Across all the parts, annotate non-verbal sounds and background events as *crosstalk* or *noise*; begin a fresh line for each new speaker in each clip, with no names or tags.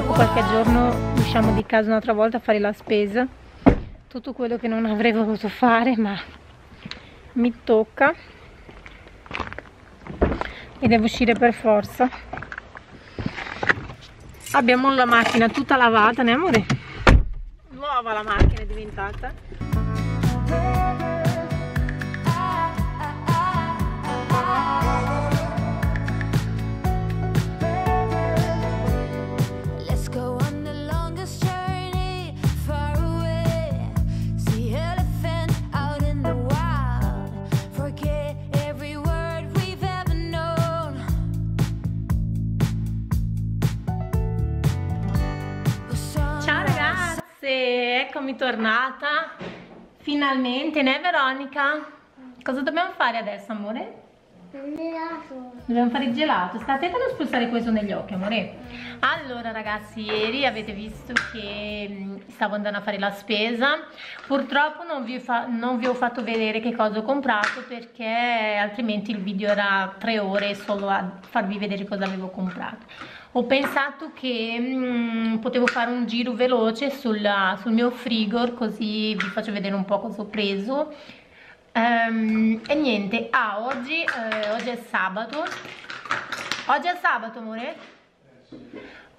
dopo qualche giorno usciamo di casa un'altra volta a fare la spesa. Tutto quello che non avrei voluto fare ma mi tocca. E devo uscire per forza. Abbiamo la macchina tutta lavata ne amore? nuova la macchina è diventata eccomi tornata finalmente, né Veronica? Cosa dobbiamo fare adesso amore? Dobbiamo fare il gelato, sta attenta a non spruzzare questo negli occhi amore. Allora ragazzi, ieri avete visto che stavo andando a fare la spesa. Purtroppo non vi, non vi ho fatto vedere che cosa ho comprato Perché altrimenti il video era tre ore solo a farvi vedere cosa avevo comprato Ho pensato che mm, potevo fare un giro veloce sulla- sul mio frigo Così vi faccio vedere un po' cosa ho preso Ehm, e niente, ah, oggi, eh, oggi è sabato. Oggi è sabato, amore?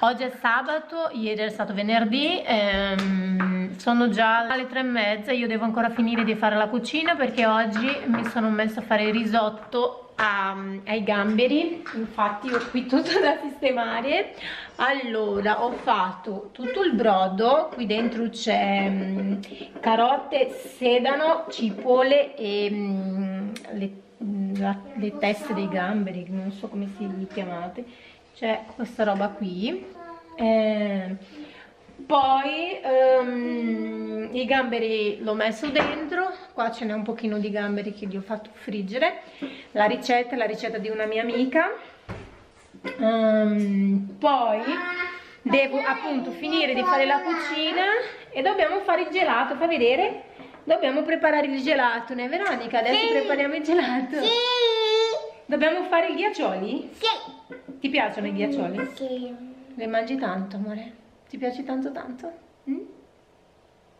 Oggi è sabato, ieri è stato venerdì, ehm, sono già alle tre e mezza, io devo ancora finire di fare la cucina perché oggi mi sono messa a fare il risotto a- ai gamberi, infatti ho qui tutto da sistemare. Allora, ho fatto tutto il brodo, qui dentro c'è mm, carote, sedano, cipolle e mm, le, la- le teste dei gamberi, non so come si li chiamate c'è questa roba qui. Eh, poi ehm, i gamberi l'ho messo dentro. Qua ce n'è un pochino di gamberi che li ho fatto friggere. La ricetta è la ricetta di una mia amica. Ehm, poi devo appunto finire di fare la cucina e dobbiamo fare il gelato fa vedere? Dobbiamo preparare il gelato né Veronica? adesso
Sì.
prepariamo il gelato.
Sì,
dobbiamo fare i ghiaccioli?
sì,
Ti piacciono i ghiaccioli?
sì.
Le mangi tanto, amore? Ti piace tanto tanto? Mm?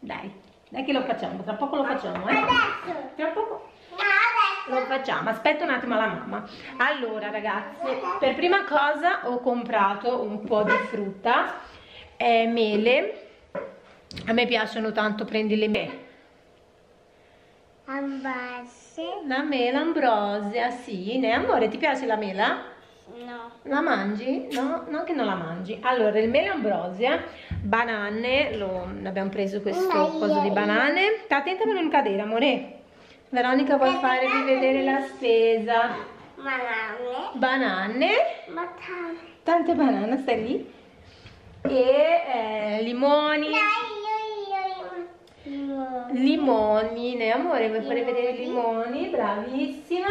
Dai, dai che lo facciamo, tra poco lo facciamo, eh?
Adesso,
Tra poco
adesso.
lo facciamo, aspetta un attimo la mamma. Allora ragazze, per prima cosa ho comprato un po' di frutta, eh, mele, a me piacciono tanto, prendi le mele.
Ambasce.
La mela ambrosia, sì, ne amore, ti piace la mela?
No.
La mangi? No, non che non la mangi. Allora, il mele ambrosia, banane, lo, abbiamo preso questo
Dai,
coso di banane. Sta attenta per non cadere, amore. Veronica vuoi farvi vedere la spesa.
Banane.
Banane,
Batane.
tante banane, stai lì. E eh, limoni.
Dai.
Limoni, ne amore, vuoi fare vedere i limoni? Bravissima.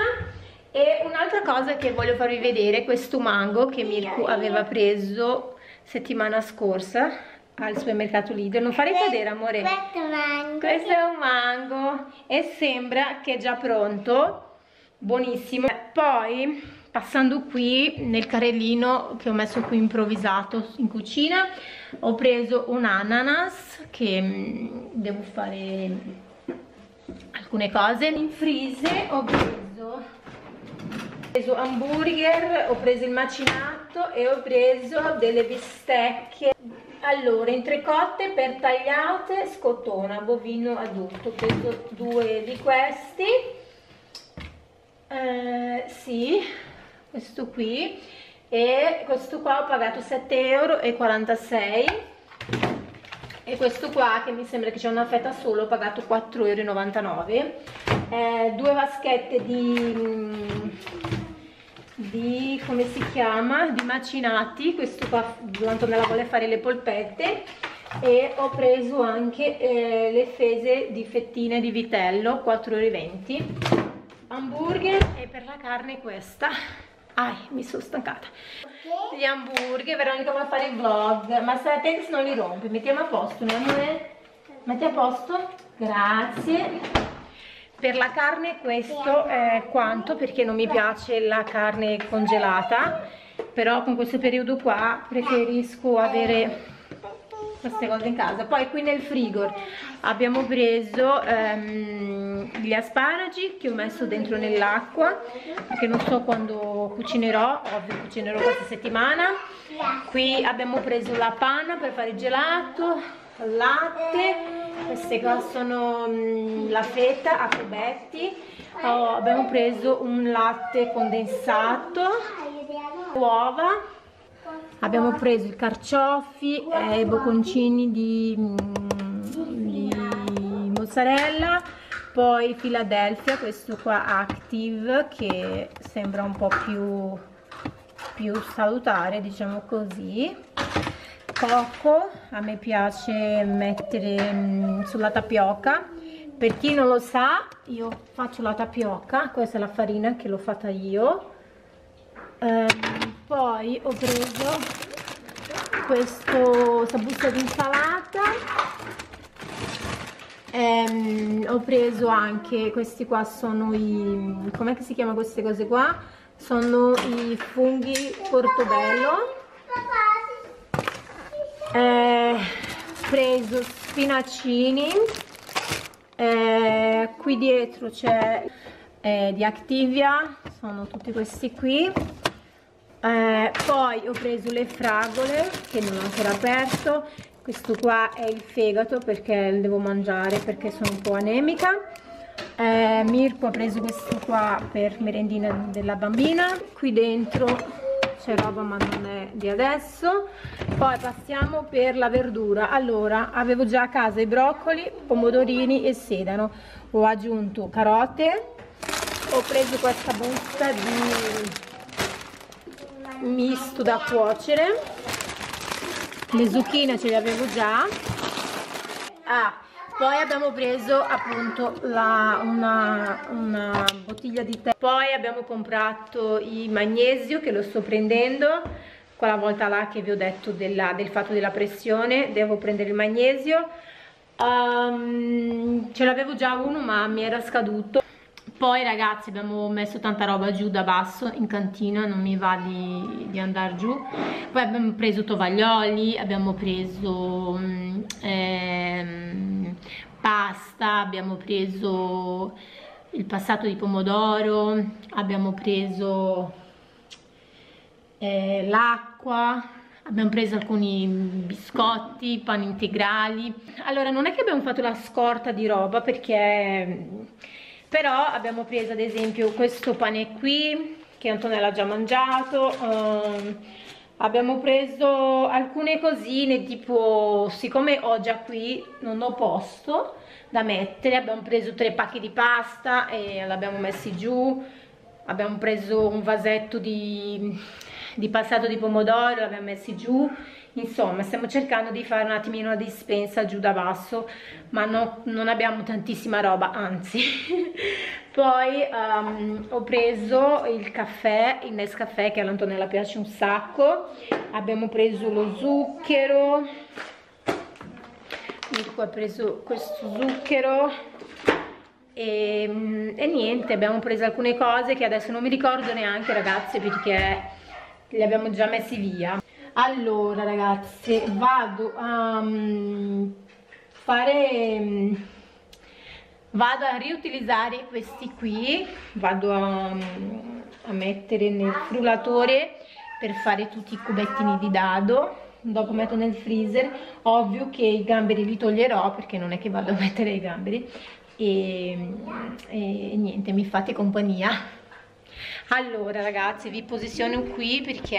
E un'altra cosa che voglio farvi vedere, questo mango che Mirko aveva preso settimana scorsa al supermercato Lidl. Non fare cadere, amore.
Questo mango.
Questo è un mango e sembra che è già pronto, buonissimo. Poi, passando qui nel carrellino che ho messo qui improvvisato in cucina, ho preso un ananas che mm, devo fare alcune cose. In freezer ho preso ho preso hamburger, ho preso il macinato e ho preso delle bistecche. Allora, entrecote per tagliate, scottona, bovino adulto. Ho preso due di questi. Eh, sì, questo qui. E questo qua ho pagato 7,46 euro. E questo qua che mi sembra che c'è una fetta solo, ho pagato 4,99 euro. Eh, due vaschette di, mm, di, come si chiama, di macinati, questo qua Antonella vuole fare le polpette e ho preso anche eh, le fese di fettine di vitello, 4,20 euro. Hamburger e per la carne questa. Ai, mi sono stancata. Gli hamburger, Veronica vuole fare il vlog, ma stai attenta se non li rompi. Mettiamo a posto, no amore? Metti a posto? Grazie. Per la carne questo è quanto perché non mi piace la carne congelata però con questo periodo qua preferisco avere queste cose in casa. Poi qui nel frigo abbiamo preso ehm, gli asparagi che ho messo dentro nell'acqua perché non so quando cucinerò ovvio cucinerò questa settimana. Qui abbiamo preso la panna per fare il gelato latte queste qua sono mm, la feta a cubetti Oh, abbiamo preso un latte condensato uova abbiamo preso i carciofi e i bocconcini di, mm, di mozzarella poi Philadelphia questo qua Active che sembra un po' più, più salutare diciamo così. Cocco a me piace mettere mm, sulla tapioca. Per chi non lo sa io faccio la tapioca questa è la farina che l'ho fatta io poi ho preso questa busta di insalata. Ehm, ho preso anche questi qua sono i com'è che si chiama queste cose qua? Sono i funghi portobello. Eh, ho preso spinacini. Eh, qui dietro c'è eh, di Activia. Sono tutti questi qui eh, poi ho preso le fragole che non ho ancora aperto. Questo qua è il fegato perché lo devo mangiare perché sono un po' anemica. Eh, Mirko ha preso questo qua per merendina della bambina. Qui dentro c'è roba ma non è di adesso. Poi passiamo per la verdura. Allora avevo già a casa i broccoli pomodorini e sedano. Ho aggiunto carote. Ho preso questa busta di misto da cuocere. Le zucchine ce le avevo già. Ah poi abbiamo preso appunto la, una, una, bottiglia di tè poi abbiamo comprato il magnesio che lo sto prendendo. Quella volta là che vi ho detto della, del fatto della pressione devo prendere il magnesio. Um, ce l'avevo già uno ma mi era scaduto poi ragazzi abbiamo messo tanta roba giù da basso in cantina non mi va di, di andare giù. Poi abbiamo preso tovaglioli abbiamo preso ehm, pasta abbiamo preso il passato di pomodoro abbiamo preso eh, l'acqua abbiamo preso alcuni biscotti, pani integrali. Allora non è che abbiamo fatto la scorta di roba perché però abbiamo preso ad esempio questo pane qui che Antonella ha già mangiato um, abbiamo preso alcune cosine tipo siccome ho già qui non ho posto da mettere abbiamo preso tre pacchi di pasta e l'abbiamo messi giù. Abbiamo preso un vasetto di, di passato di pomodoro l'abbiamo messi giù insomma stiamo cercando di fare un attimino la dispensa giù da basso ma no, non abbiamo tantissima roba anzi. *laughs* Poi um, ho preso il caffè il Nescafè che all'Antonella piace un sacco. Abbiamo preso lo zucchero. Mirko ha preso questo zucchero. E, e, niente abbiamo preso alcune cose che adesso non mi ricordo neanche ragazze perché le abbiamo già messi via allora ragazzi vado a um, fare um, vado a riutilizzare questi qui. Vado a, a mettere nel frullatore per fare tutti i cubettini di dado. Dopo metto nel freezer. Ovvio che i gamberi li toglierò perché non è che vado a *laughs* mettere i gamberi. E, e niente mi fate compagnia. Allora ragazzi vi posiziono qui perché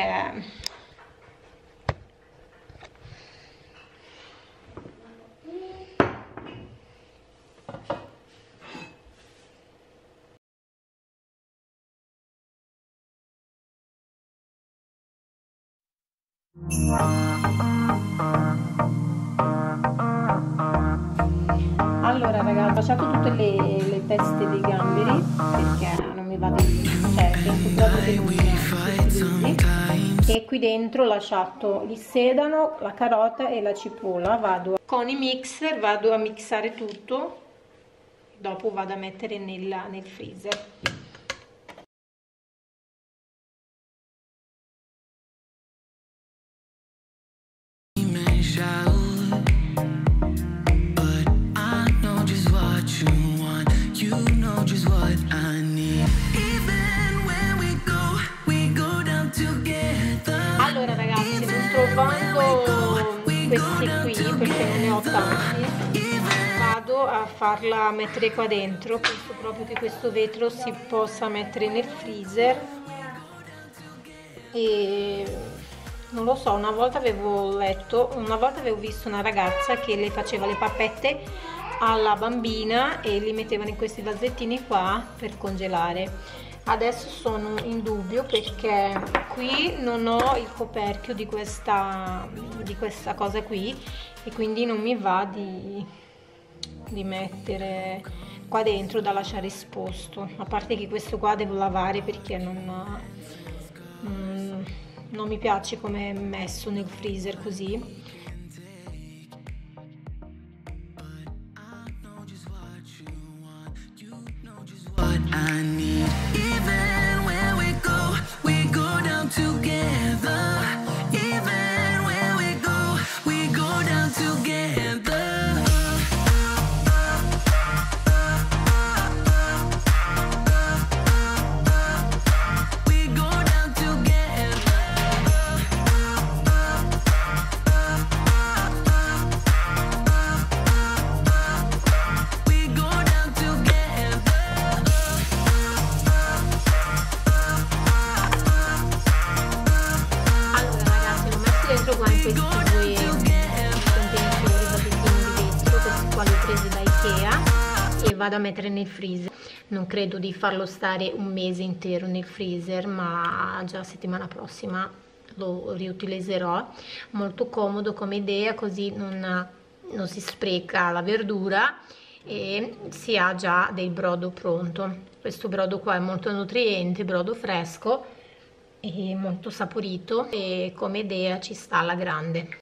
Allora ragazzi, ho lasciato tutte le, le, teste dei gamberi perché non mi va di cioè penso proprio che non mi e qui dentro ho lasciato il sedano, la carota e la cipolla. Vado con i mixer vado a mixare tutto dopo vado a mettere nel, nel freezer Questi qui, perché ne ho tanti, vado a farla mettere qua dentro, penso proprio che questo vetro si possa mettere nel freezer. E non lo so, una volta avevo letto, una volta avevo visto una ragazza che le faceva le pappette alla bambina e li mettevano in questi vasettini qua per congelare adesso sono in dubbio perché qui non ho il coperchio di questa, di questa cosa qui e quindi non mi va di, di mettere qua dentro da lasciare esposto. A parte che questo qua devo lavare perché non, mm, non mi piace come è messo nel freezer così vado a mettere nel freezer. Non credo di farlo stare un mese intero nel freezer, ma già settimana prossima lo riutilizzerò. Molto comodo come idea, così non, non si spreca la verdura e si ha già del brodo pronto. Questo brodo qua è molto nutriente, brodo fresco e molto saporito e come idea ci sta alla grande.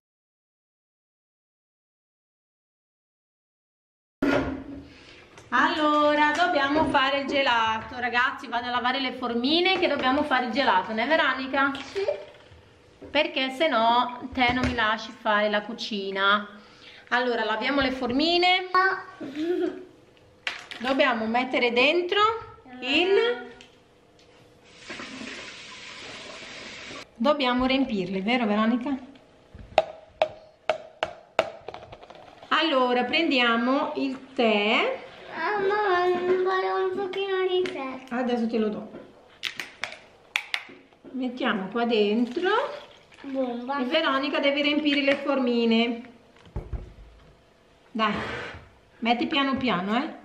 Allora, dobbiamo fare il gelato, ragazzi, vado a lavare le formine che dobbiamo fare il gelato, né Veronica? Sì. Perché se no te non mi lasci fare la cucina. Allora, laviamo le formine. *laughs* Dobbiamo mettere dentro il Dobbiamo riempirli, vero Veronica? Allora, prendiamo il tè.
Mamma, volevo un pochino di fresco.
Adesso te lo do. Mettiamo qua dentro.
Bomba.
E Veronica deve riempire le formine. Dai, metti piano piano, eh.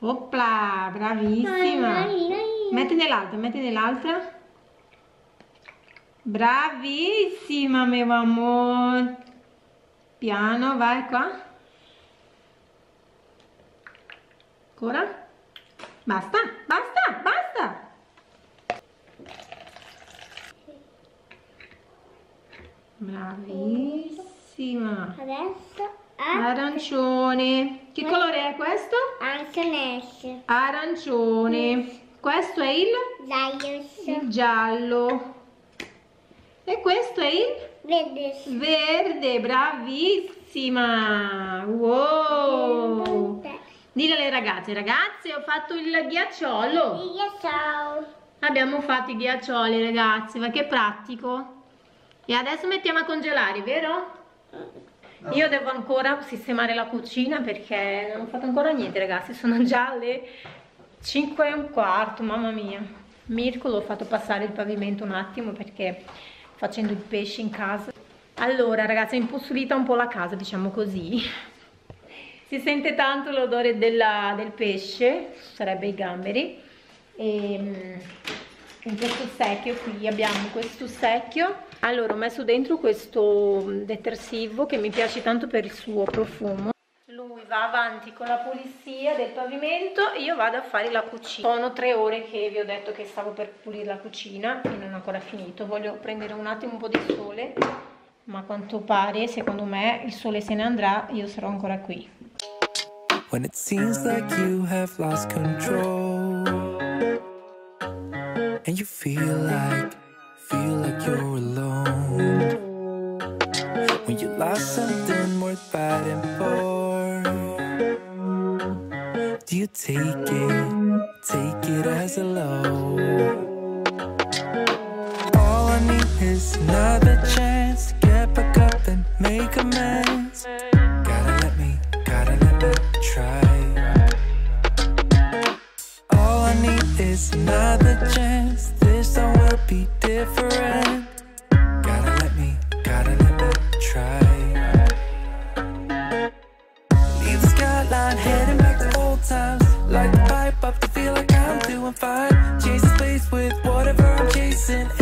Opla, bravissima. Metti nell'altra, metti nell'altra. Bravissima, mio amore. Piano, vai qua. Ancora? Basta, basta, basta. Bravissima.
Adesso
Arancione. Che colore è questo?
anche Nash.
Arancione. Questo è il, il giallo. E questo è il
Vede.
verde. Bravissima. Wow. Dile alle ragazze, ragazze, ho fatto il ghiacciolo.
Io ciao.
Abbiamo fatto i ghiaccioli, ragazzi, ma che pratico. E adesso mettiamo a congelare, vero? Io devo ancora sistemare la cucina perché non ho fatto ancora niente, ragazzi. Sono già le 5 e un quarto, mamma mia. Mirko l'ho fatto passare il pavimento un attimo perché facendo il pesce in casa. Allora, ragazzi, è impostulita un po' la casa, diciamo così. Si sente tanto l'odore del pesce, sarebbe i gamberi. E mm, in questo secchio qui abbiamo questo secchio. Allora, ho messo dentro questo detersivo che mi piace tanto per il suo profumo. Lui va avanti con la pulizia del pavimento e io vado a fare la cucina. Sono tre ore che vi ho detto che stavo per pulire la cucina e non ho ancora finito. Voglio prendere un attimo un po' di sole, ma a quanto pare, secondo me, il sole se ne andrà, io sarò ancora qui.
When it seems like you have lost control And you feel like, feel like you're alone When you lost something worth fighting for Take it? take it as a low. All I need is another listen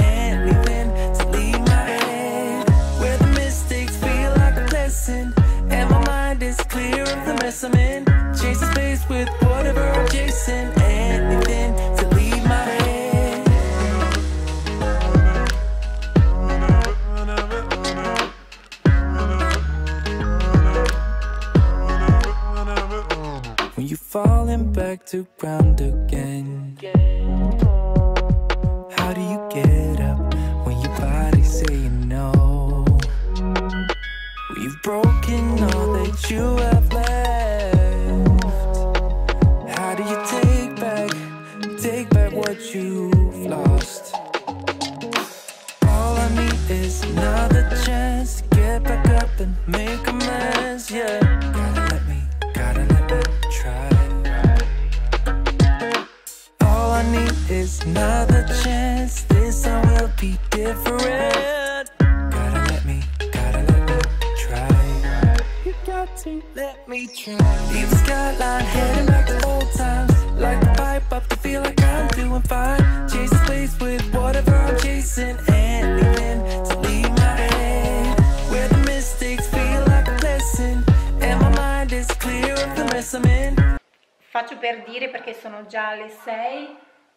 Faccio per dire perché sono già le 6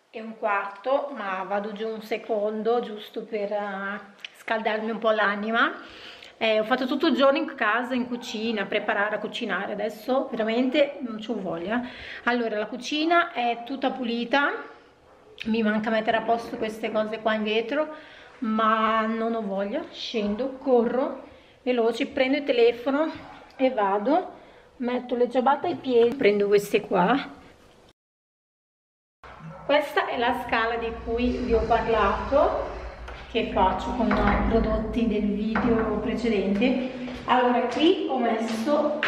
e un quarto, ma vado giù un secondo giusto per eh, scaldarmi un po' l'anima. Eh, ho fatto tutto il giorno in casa, in cucina, a preparare, a cucinare. Adesso veramente non c'ho voglia. Allora, la cucina è tutta pulita. Mi manca mettere a posto queste cose qua in vetro, ma non ho voglia. Scendo, corro, veloce, prendo il telefono e vado. Metto le ciabatte ai piedi, prendo queste qua. Questa è la scala di cui vi ho parlato che faccio con i prodotti del video precedente. Allora qui ho messo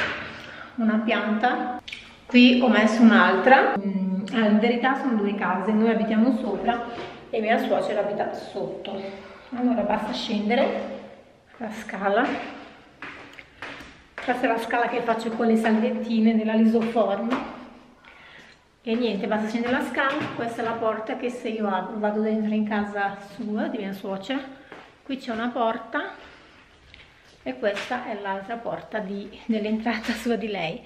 una pianta qui ho messo un'altra. Mm, allora, in verità sono due case noi abitiamo sopra e mia suocera abita sotto. Allora basta scendere la scala questa è la scala che faccio con le salvettine della lisoform e niente, basta scendere la scala, questa è la porta che se io apro vado dentro in casa sua, di mia suocera, qui c'è una porta e questa è l'altra porta dell'entrata sua di lei.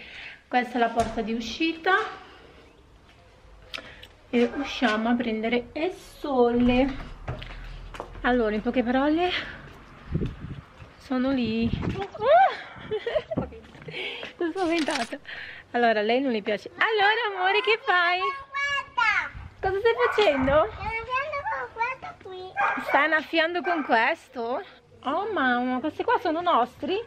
Questa è la porta di uscita e usciamo a prendere il sole. Allora, in poche parole, sono lì. Ah! Sono spaventata. Allora, a lei non le piace. Allora, amore, che fai? Cosa stai facendo? Stai annaffiando con questo? Oh mamma, questi qua sono nostri?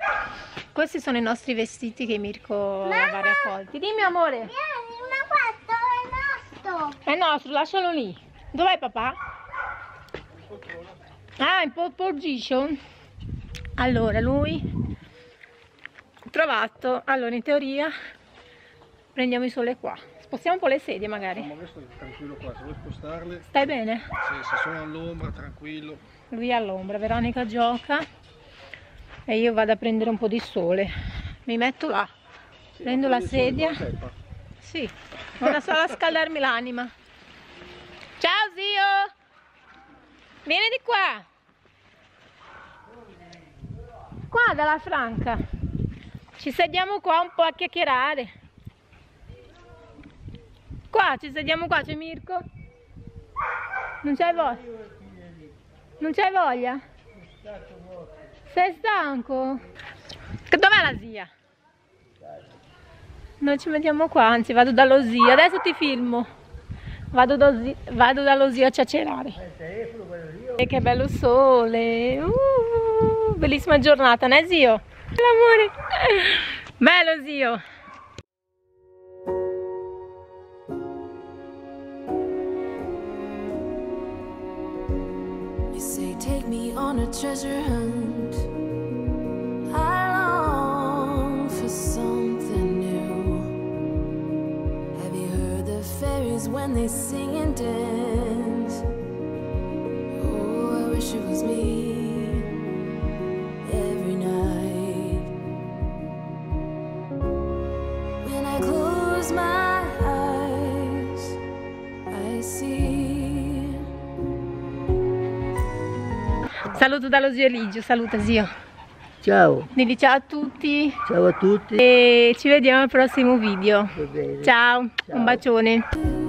Questi sono i nostri vestiti che Mirko aveva raccolti. Dimmi amore,
Vieni, ma questo è nostro.
è nostro, lascialo lì. Dov'è papà? Ah, in pole position? Allora, lui trovato. Allora, in teoria prendiamo il sole qua. Spostiamo un po' le sedie magari.
Ma questo è tranquillo qua, se vuoi spostarle,
Stai bene?
se, se sono all'ombra, tranquillo.
Lui è all'ombra, Veronica gioca e io vado a prendere un po' di sole. Mi metto là, prendo la sedia. Sì, vado solo a scaldarmi l'anima. Ciao zio! Vieni di qua! Qua dalla Franca. Ci sediamo qua un po' a chiacchierare. Qua, ci sediamo qua, c'è Mirko. Non c'hai voglia? Non c'hai voglia? Sei stanco? Dov'è la zia? Noi ci mettiamo qua, anzi vado dallo zio, adesso ti filmo. Vado, da zi- vado dallo zio a ciacerare. E che bello sole! Uh, bellissima giornata, né zio? L'amore. Bello zio.
You say take me on a treasure hunt. I long for something new. Have you heard the fairies when they sing and dance? Oh, I wish it was me. Close my eyes, I see.
Saluto dallo zio Eligio, saluta zio.
Ciao,
Dili ciao a tutti
ciao a tutti.
e ci vediamo al prossimo video. Ciao,
Ciao.
un bacione.